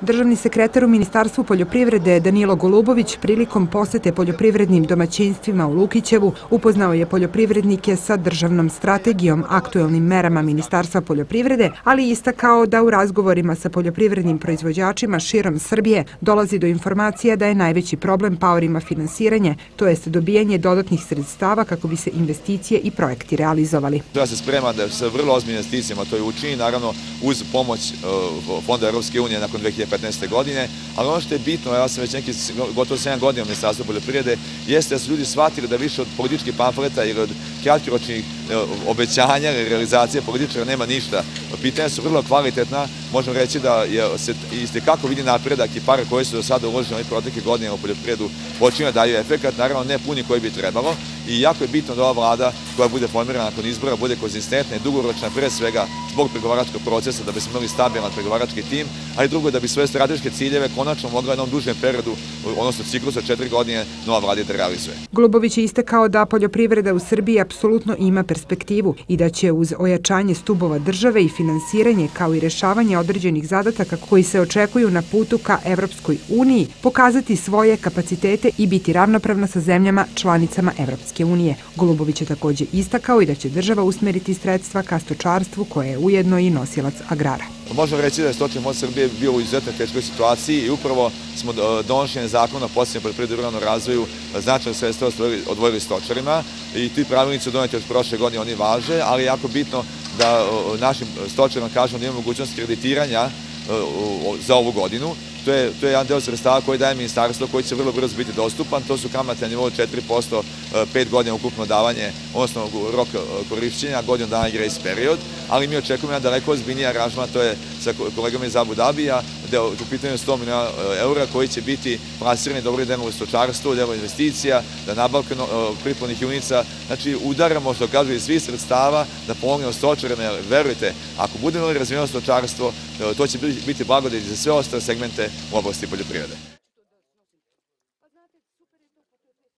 Državni sekretar u Ministarstvu poljoprivrede Danilo Golubović prilikom posete poljoprivrednim domaćinstvima u Lukićevu upoznao je poljoprivrednike sa državnom strategijom, aktuelnim merama Ministarstva poljoprivrede, ali istakao da u razgovorima sa poljoprivrednim proizvođačima širom Srbije dolazi do informacija da je najveći problem paorima finansiranje, to jest dobijanje dodatnih sredstava kako bi se investicije i projekti realizovali. Ja se sprema da se vrlo ozbiljnim investicijama to je učini, naravno uz pomoć e, Fonda Europske unije nakon 2000 2015. godine, ali ono što je bitno, ja sam već neki gotovo 7 godina u Ministarstvu poljoprivrede, jeste da su ljudi shvatili da više od političkih pamfleta ili od kratkoročnih obećanja realizacije političara nema ništa. Pitanja su vrlo kvalitetna, možemo reći da je, se isti kako vidi napredak i pare koje su do sada uložene ovih protekle godine u poljoprivredu počinju da daju efekat, naravno ne puni koji bi trebalo i jako je bitno da ova vlada koja bude formirana nakon izbora bude konzistentna i dugoročna pre svega zbog pregovaračkog procesa da bi smo imali stabilan pregovarački tim, a i drugo da bi svoje strateške ciljeve konačno mogla jednom dužem periodu, odnosno ciklusa četiri godine, nova vlada da realizuje. Glubović je istakao da poljoprivreda u Srbiji apsolutno ima perspektivu i da će uz ojačanje stubova države i finansiranje kao i rešavanje određenih zadataka koji se očekuju na putu ka Evropskoj uniji pokazati svoje kapacitete i biti ravnopravna sa zemljama članicama Evropske unije. Golubović je takođe istakao i da će država usmeriti sredstva ka stočarstvu koje je ujedno i nosilac agrara. Možemo reći da je stočni mod Srbije bio u izuzetno teškoj situaciji i upravo smo donošenje zakona o posljednjem poljoprivredu ruralnom razvoju značajno sredstva odvojili stočarima i ti pravilnici su doneti od prošle godine, oni važe, ali je jako bitno da našim stočarima kažemo da imamo mogućnost kreditiranja za ovu godinu To je, to je jedan deo sredstava koji daje ministarstvo koji će vrlo brzo biti dostupan. To su kamate na nivou 4%, 5 godina ukupno davanje, odnosno rok e, korišćenja, godinu dana grace period, ali mi očekujemo jedan daleko ozbiljniji aranžman, to je sa kolegama iz Abu Dhabija, gde u pitanju 100 miliona e, eura koji će biti plasirani dobro demo u stočarstvu, demo investicija, da nabavka e, priplonih junica, znači udaramo, što kažu, iz svih sredstava da pomognemo stočarima, verujte, ako budemo razvijeno stočarstvo, to će biti blagodati za sve ostale segmente u oblasti poljoprivrede.